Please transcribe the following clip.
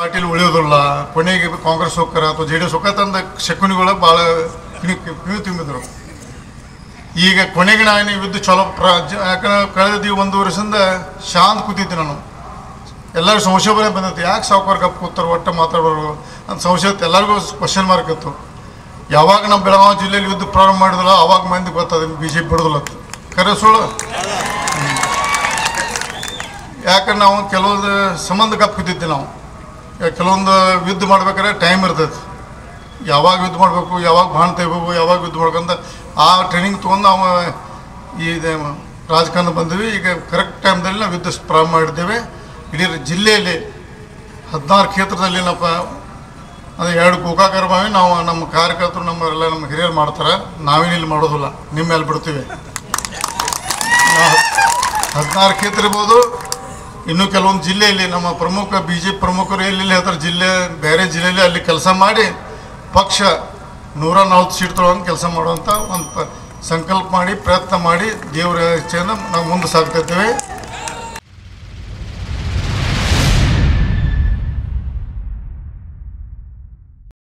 ಪಾಟೀಲ್ ಉಳಿಯೋದಿಲ್ಲ, ಕೊನೆಗೆ ಕಾಂಗ್ರೆಸ್ ಹೋಗ್ತಾರ ಅಥವಾ ಜೆ ಡಿ ಎಸ್ ಹೋಗ್ತಾರಂದ ಶಕುನಿಗಳು ಭಾಳ ಕಿಣಿ ತುಂಬಿದ್ರು. ಈಗ ಕೊನೆಗೆ ನಾನು ವಿದ್ದ ಚಲೋ ಯಾಕಂದ್ರೆ ಕಳೆದ ಒಂದು ವರ್ಷದಿಂದ ಶಾಂತ ಕೂತಿದ್ದೆ ನಾನು. ಎಲ್ಲರೂ ಸಂಶಯ ಬರೋ ಬಂದಿತ್ತು, ಯಾಕೆ ಸಾವುಕಾರ ಗಪ್ ಕೂತಾರ, ಒಟ್ಟು ಮಾತಾಡೋರು ಅಂತ ಸಂಶಯ. ಎಲ್ಲರಿಗೂ ಕ್ವಶನ್ ಮಾರ್ಕ್ ಇತ್ತು. ಯಾವಾಗ ನಮ್ಮ ಬೆಳಗಾವಿ ಜಿಲ್ಲೆಯಲ್ಲಿ ಯುದ್ಧ ಪ್ರಾರಂಭ ಮಾಡಿದ್ರಲ್ಲ ಅವಾಗ ಮಂದಿ ಗೊತ್ತದ ಬಿ ಜೆ ಪಿ ಬಿಡೋದಿಲ್ಲ ಅಂತ. ಸುಳ್ಳು. ಯಾಕಂದ್ರೆ ನಾವು ಕೆಲವೊಂದು ಸಂಬಂಧ ಕಪ್ ಕೂತಿದ್ದೆ ನಾವು. ಕೆಲವೊಂದು ಯುದ್ಧ ಮಾಡ್ಬೇಕಾದ್ರೆ ಟೈಮ್ ಇರ್ತೈತಿ. ಯಾವಾಗ ಯುದ್ಧ ಮಾಡಬೇಕು, ಯಾವಾಗ ಬಾಣ ತೆಗಿಬೇಕು, ಯಾವಾಗ ಯುದ್ಧ ಮಾಡ್ಬೇಕಂತ ಆ ಟ್ರೈನಿಂಗ್ ತೊಗೊಂಡು ನಾವು ಈ ರಾಜಕಾರಣ ಬಂದ್ವಿ. ಈಗ ಕರೆಕ್ಟ್ ಟೈಮ್ದಲ್ಲಿ ನಾವು ಯುದ್ಧ ಪ್ರಾರಂಭ ಮಾಡಿದ್ದೇವೆ. ಇಡೀ ಜಿಲ್ಲೆಯಲ್ಲಿ ಹದಿನಾರು ಕ್ಷೇತ್ರದಲ್ಲಿ ಏನಪ್ಪ ಅದು ಎರಡು ಗೋಕಾಕರ ಬಾವಿ ನಾವು ನಮ್ಮ ಕಾರ್ಯಕರ್ತರು ನಮ್ಮರೆಲ್ಲ ನಮ್ಮ ಹಿರಿಯರು ಮಾಡ್ತಾರೆ. ನಾವೇನಿಲ್ಲಿ ಮಾಡೋದಿಲ್ಲ. ನಿಮ್ಮ ಮೇಲೆ ಬಿಡ್ತೀವಿ. ನಾವು ಹದಿನಾರು ಕ್ಷೇತ್ರ ಇರ್ಬೋದು. ಇನ್ನು ಕೆಲವೊಂದು ಜಿಲ್ಲೆಯಲ್ಲಿ ನಮ್ಮ ಪ್ರಮುಖ ಬಿ ಜೆ ಪಿ ಪ್ರಮುಖರು ಎಲ್ಲೆಲ್ಲಿ ಹೇಳ್ತಾರೆ, ಜಿಲ್ಲೆ, ಬೇರೆ ಜಿಲ್ಲೆಯಲ್ಲಿ ಅಲ್ಲಿ ಕೆಲಸ ಮಾಡಿ ಪಕ್ಷ ನೂರ ನಲ್ವತ್ತು ಸೀಟ್ ತೊಗೊಳಂಗೆ ಕೆಲಸ ಮಾಡುವಂಥ ಒಂದು ಸಂಕಲ್ಪ ಮಾಡಿ ಪ್ರಯತ್ನ ಮಾಡಿ ದೇವರ ಇಚ್ಛೆಯನ್ನು ನಾವು ಮುಂದೆ ಸಾಗ್ತಾ ಇದ್ದೇವೆ.